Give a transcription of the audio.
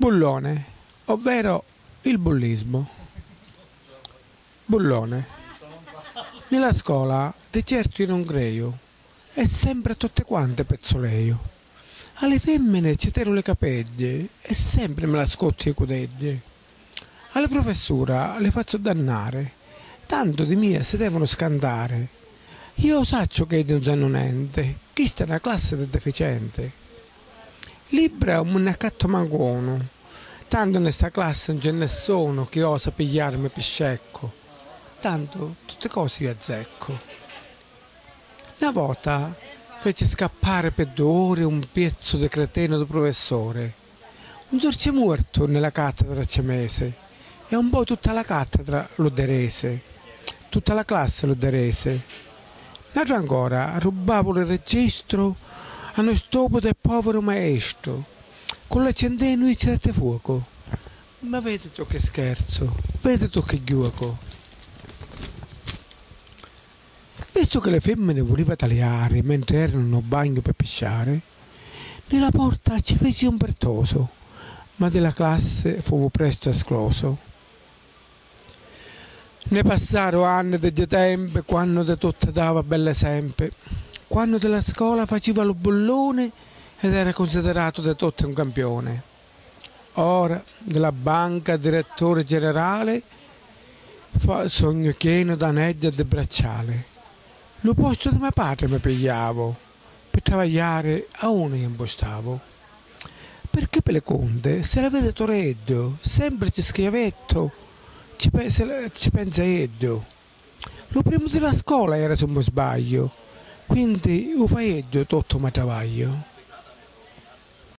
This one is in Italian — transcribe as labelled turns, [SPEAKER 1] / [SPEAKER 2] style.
[SPEAKER 1] Bullone, ovvero il bullismo. Bullone. Nella scuola, di certo io non credo, è sempre tutte quante pezzoleio. Alle femmine ci tiro le capeglie e sempre me la scotti i cudegli. Alla professura le faccio dannare, tanto di mia si devono scandare. Io saccio che non sanno niente, chi sta nella classe del deficiente. Libra un accatto manguono, tanto in questa classe non c'è nessuno che osa pigliarmi per scecco, tanto tutte cose io azzecco. Una volta fece scappare per due ore un pezzo di creteno di professore, un sorge morto nella cattedra cemese e un po' tutta la cattedra lo derese, tutta la classe lo derese. L'altro ancora rubavo il registro noi stopo del povero maestro, con la centeno e certe fuoco. Ma vedi tu che scherzo, vedi tu che gioco. Visto che le femmine voleva tagliare mentre erano in bagno per pisciare, nella porta ci fece un pertoso, ma della classe fu presto escloso. Ne passarono anni di tempo quando di tutto dava belle sempre quando della scuola faceva lo bollone ed era considerato da tutti un campione. Ora, della banca direttore generale, fa sogno pieno d'anelli e di bracciale. Lo posto di mia padre mi pigliavo, per lavorare a uno impostavo. Perché per le conte, se la vede Toreddo, sempre ci schiavetto, ci pensa, ci pensa Eddo. Lo primo della scuola era se non sbaglio quindi io faccio tutto il mio lavoro.